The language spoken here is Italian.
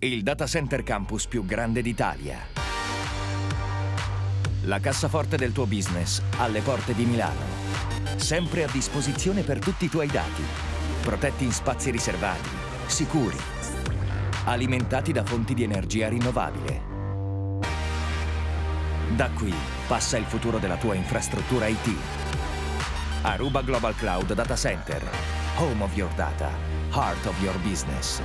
il data center campus più grande d'Italia. La cassaforte del tuo business alle porte di Milano. Sempre a disposizione per tutti i tuoi dati. Protetti in spazi riservati, sicuri, alimentati da fonti di energia rinnovabile. Da qui passa il futuro della tua infrastruttura IT. Aruba Global Cloud Data Center. Home of your data. Heart of your business.